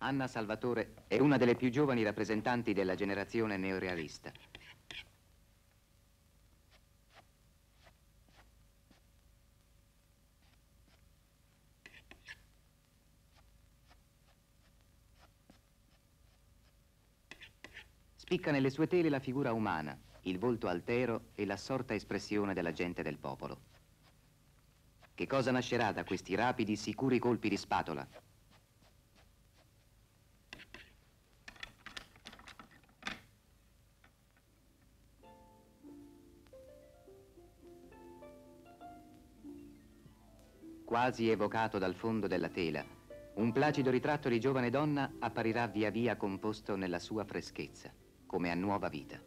Anna Salvatore è una delle più giovani rappresentanti della generazione neorealista. Spicca nelle sue tele la figura umana, il volto altero e l'assorta espressione della gente del popolo. Che cosa nascerà da questi rapidi, sicuri colpi di spatola? Quasi evocato dal fondo della tela, un placido ritratto di giovane donna apparirà via via composto nella sua freschezza, come a nuova vita.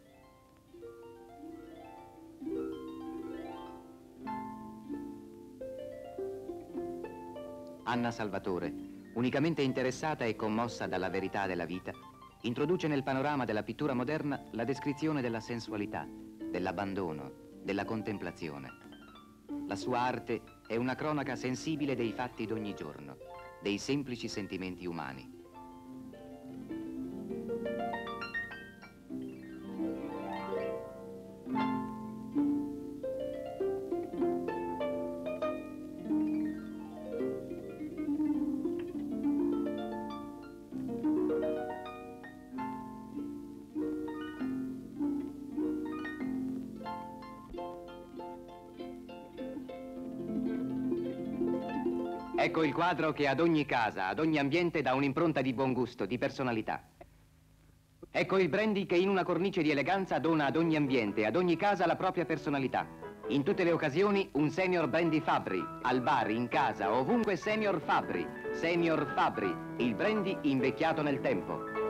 Anna Salvatore, unicamente interessata e commossa dalla verità della vita, introduce nel panorama della pittura moderna la descrizione della sensualità, dell'abbandono, della contemplazione. La sua arte è una cronaca sensibile dei fatti d'ogni giorno, dei semplici sentimenti umani. Ecco il quadro che ad ogni casa, ad ogni ambiente dà un'impronta di buon gusto, di personalità. Ecco il brandy che in una cornice di eleganza dona ad ogni ambiente, ad ogni casa la propria personalità. In tutte le occasioni un senior brandy Fabri, al bar, in casa, ovunque senior Fabri, senior Fabri, il brandy invecchiato nel tempo.